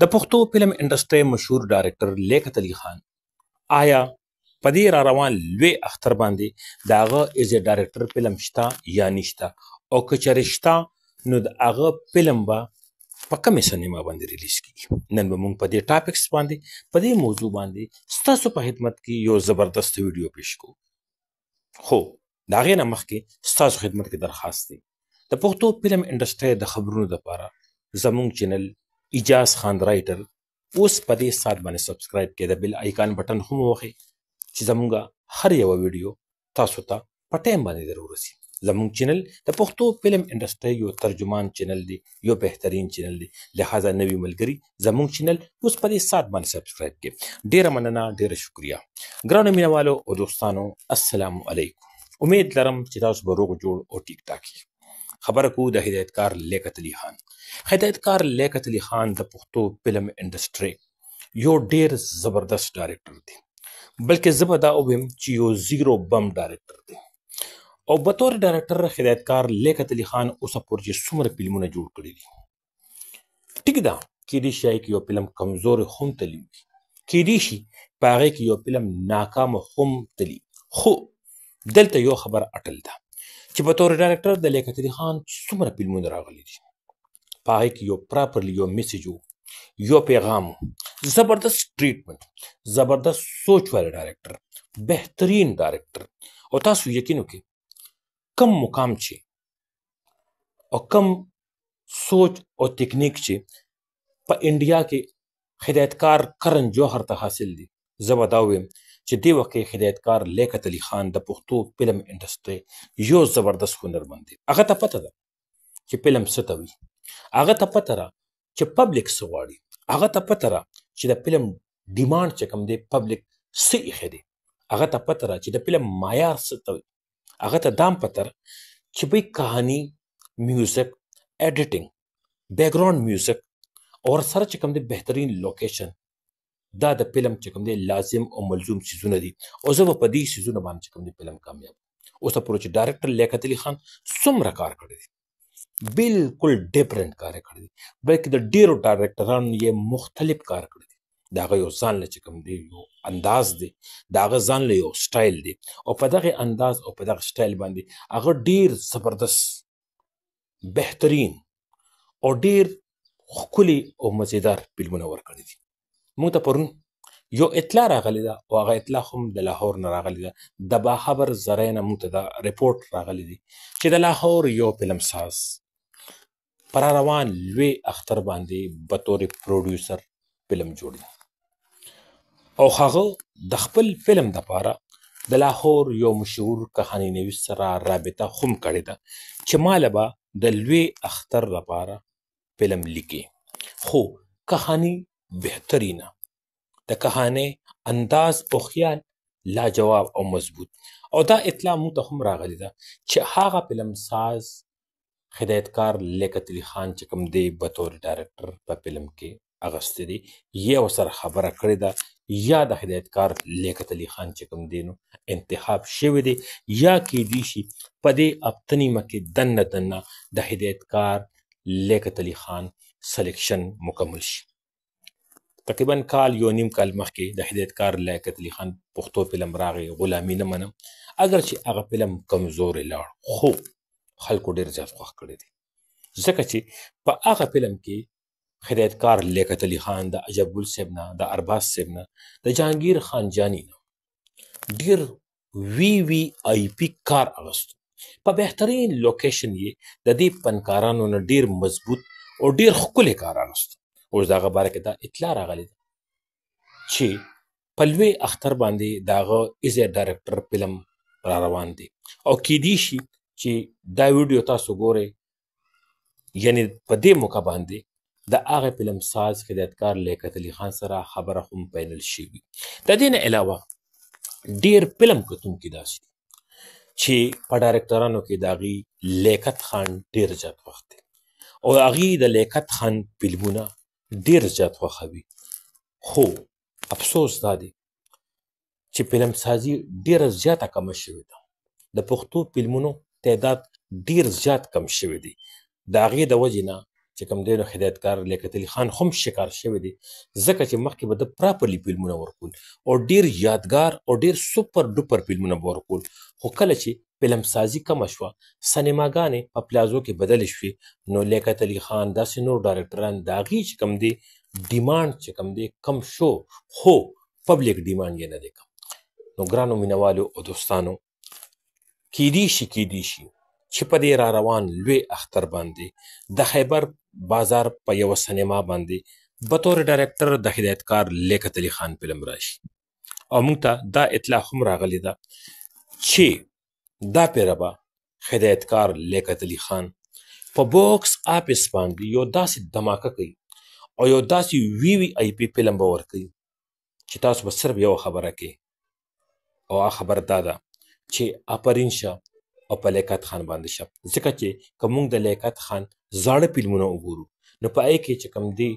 د پښتو فلم انډسترۍ مشهور ډایرکټر لیاقت علي خان آیا په دې را روان لوی اختر باندې د هغه ایز ا ډایرکټر فلم شته یا نشته او که چېرې شته نو د هغه فلم به په کومې سینما باندې ریلیز کیږي نن به موږ په دې ټاپکس باندې په دې موضوع باندې ستاسو په خدمت کې یو زبردست ویډیو پیش کوو خو د هغې نه مخکې ستاسو خدمت کې درخواست دی د پښتو فلم انډسټرۍ د خبرونو لپاره زموږ چینل اجاز خان رایټر اوس په دې سات باندې سبسکرایب کړئ د بل آیکان بټن هم ووهئ چې زموږ هر یوه ویډیو تاسو ته په ټایم باندې در ورسي زموږ چینل د پښتو فلم انډسټرۍ یو ترجمان چینل دی یو بهترین چینل دی لہذا نوی ملګری زموږ چینل اوس په دې سات باندې سبسکرایب کړئ ډیره مننه ډیره شکریا ګرانو مینوالو او دوستانو السلام علیکم امید لرم چې تاسو به روغ جوړ او ټیک ټاک خبره کو د هدایتکار لیاقت علي خان هدایتکار لیاقت علي خان د پښتو فلم انډستری یو ډیر زبردست ډایرکټر دی بلکې زه به دا ووایم چې یو زیرو بم ډایرکټر دی او به طور ډایرکټر هدایتکار لیکت علي خان اوسه پورې چې څومره فلمونه جوړ کړي دي ټیک ده کېدای شي کې یو فلم کمزور هم تللی وي کېدای شي په هغې کې یو فلم ناکام هم تللی خو دلته یو خبر اټل ده چې په طور ډایرکټر د لیکت علي خان څومره فلمونه راغلي دي په هغه کې یو پراپرلی یو میسج وو یو پیغام زبردست ټریټمنټ زبردست سوچ والے ډایرکټر بهترین ډایرکټر او تاسو یقین وکړئ کم مقام چې او کم سوچ او تکنیک چې په انډیا کې هدایتکار کرن جوهر ته حاصل دي زه به دا ویم چې دې وخت کې هدایتکار لیاقت علي خان د پښتو فلم انډسټرۍ یو زبردست هنرمند دی هغه ته پته ده چې فلم څه ته وي هغه ته پته را چې پبلک څه غواړي هغه ته پته را چې د فلم ډیمانډ چې کوم دی پبلک څه ایښی دی هغه ته پته را چې د فلم معیار څه ته وي هغه ته دام پته را چې بی کهانی میوزک ایډیټینګ بیکګراوند میوزک اور سره چې کوم دی بهترین لوکیشن دا د فلم چې کوم دی لازم او ملزوم سیزونه دي او زه به په دې سیزونه باندې چې کوم دی فلم کامیاب اوس پورې چې ډایرکټر لیاقت علي خان څومره کار کړی دی بالکل ډیفرنٹ کار کړی دی بلکې د ډیرو ډایرکټرانو یې مختلف کار کړی دی د هغه یو ځان له چې کوم دی یو انداز دی د هغه ځان له یو سټایل دی او په دغه انداز او په دغه سټایل باندې هغه ډیر زبردست بهترین او ډیر خکلی او مزیدار فلمونه ورکړی دی موږ ته پرون یو اطلاع راغلی ده او هغه اطلاع هم د لاهور نه راغلی ده د با خبر ذرای نه موږ ته دا رپورټ راغلی دی چې د لاهور یو فلم ساز پر روان لوی اختر باندې به تور پروډوسر فلم جوړ دی او هغه د خپل فلم د پاره د لاهور یو مشهور کهاني نویس سره رابطه هم کړې ده چې ماله به د لوی اختر لپاره فلم لیکي خو کهاني بهترینه د کهانې انداز او خیال لاجواب او مضبوط او دا اطلاع موږ ته هم راغلی ده چې هغه فلم ساز هدایتکار لیاقت علي خان چې کوم دی به طور ډایرکټر په فلم کې اغستی دی یا ورسره خبره کړې ده یا د هدایتکار لیاقت علي خان چې کوم دی نو انتخاب شوی دی یا کیدی شي په دې هفته نیمه کې دننه دننه د هدایتکار لیاقت علي خان سلیکشن مکمل شي تقریبا کال یو نیم کال مخکې د هدایت کار لیاقت علي خان پښتو فلم راغی غلامي نه منم اگر چې هغه فلم کمزورې لاړ خو خلکو ډېر زیات خوښ کړی دی ځکه چې په هغه فلم کې هدایت کار لیاقت علي خان د عجب ګل صاحب نه د ارباز صاحب نه د جهانګیر خان جاني نه ډېر وی وی آی پی کار اغستو په بهترین لوکیشن یې د دې پنکارانو نه ډیر مضبوط او ډیر ښکلی کار اغستو اوس دغه باره کې دا اطلاع راغلی ده چې په لوی اختر باندې داغه ایز ډایرکټر فلم را روان دی او کیدی شي چې دا ویډیو تاسو ګورئ یعنی په دې موقع باندې د هغه فلم ساز هدایتکار لیاقت علي خان سره خبره هم پینل شوي د دې نه علاوه ډیر فلم کتونکي داسې چې په ډایرکټرانو کې د هغې لیاقت خان ډیر زیات وخت دی او هغې د لیاقت خان فلمونه ډیر زیات خوښوي خو افسوس دا دی چې فلم سازي ډیره زیاته کمه شوې ده د پښتو فلمونو تعداد ډیر زیات کم شوی دی د هغې د وجې نه چې کوم دی نو هدایتکار لیاقت علي خان هم شکار شوی دی ځکه چې مخکې به د پراپرلی فلمونه ورکول او ډیر یادګار او ډیر سپر ډوپر فلمونه به ورکول خو کله چې فلم سازي کمه شوه، سنیماګانې په پلازو کې بدلې شوې، نو لیاقت علي خان داسې نور ډایرکټران د هغې چې کوم دی ډیمانډ چې کوم دی کم شو، خو پبلک ډیمانډ یې نه دی کم. نو ګرانو مینوالو او دوستانو کیدی شي کیدی شي چې په دې را روان لوی اختر باندې د خیبر بازار په یوه سینما باندې به طور ډایرکټر د هدایتکار لیاقت علي خان فلم راشي. او موږ ته دا اطلاع هم راغلې ده چې دا پیره به هدایتکار لیاقت علي خان په باکس آفس باندې یو داسې دماکه کوي او یو داسې وی وی آی پی فلم به ورکوي چې تاسو به صرف یو خبره کوي او هغه خبره دا ده چې اپرین شه او په لیاقت خان باندې شه ځکه چې که موږ د لیاقت خان زاړه فلمونه وګورو نو په هغې کې چې کوم دی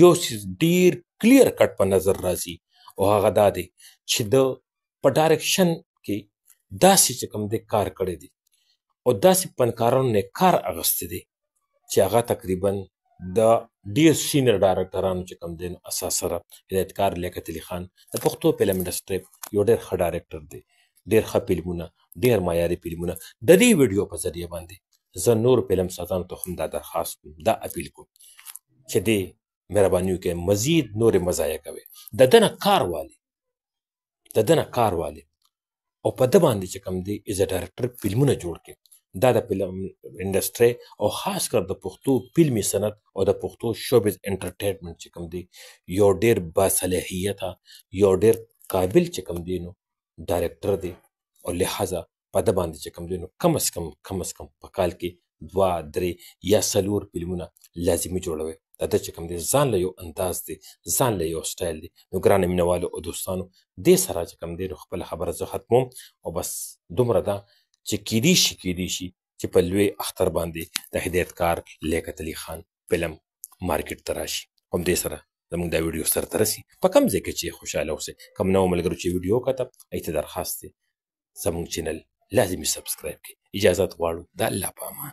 یو څیز ډیر کلیر کټ په نظر راځي او هغه دا دی چې د په ډایرکشن کې داسې چې کوم دی کار کړی دی او داسې پنکارانو نه کار اغستی دی چې هغه تقریبا د ډیر سینر ډایرکټرانو چې کوم دی اساس سره هدایتکار لیاقت علي خان د پښتو فلم انډسټري یو ډیر ښه ډایرکټر دی ډیر ښه فلمونه ډیر معیاري فلمونه د دې ویډیو په ذریعه باندې زه نور فلم سازانو ته هم دا درخواست کوم دا اپیل کوم چې دې مهرباني وکړئ مزید نورې مه ضایع کوئ د ده نه کار والي د ده نه کار والي او په ده باندې چې کوم دی ایز ا ډایرکټر فلمونه جوړ کړي دا د فلم انډسټرۍ او خاص کر د پښتو فلمي صنعت او د پښتو شوبز انټرټینمنټ چې کوم دی یو ډیر باصلاحیته یو ډیر قابل چې کوم دی نو ډایرکټر دی او لهذا په ده باندې چې کوم دی نو کم از کم کم از کم په کال کې دوه درې یا څلور فلمونه لازمي جوړوي د ده چې کوم دی ځان له یو انداز دی ځان له یو سټایل دی نو ګرانه مینوالو او دوستانو دې سره چې کوم دی نو خپله خبره زه ختموم او بس دومره ده چې کیدی شي کیدی شي چې په لوی اختر باندې د هدایتکار لیاقت علي خان فلم مارکیټ ته راشي هم دې سره زموږ دا ویډیو سره ته رسي په کم ځای کې چې خوشاله اوسئ کم نو ملګرو چې ویډیو کته ایت درخواست دی زموږ چینل لازمي سبسکرایب کړئ اجازه غواړو د الله په امان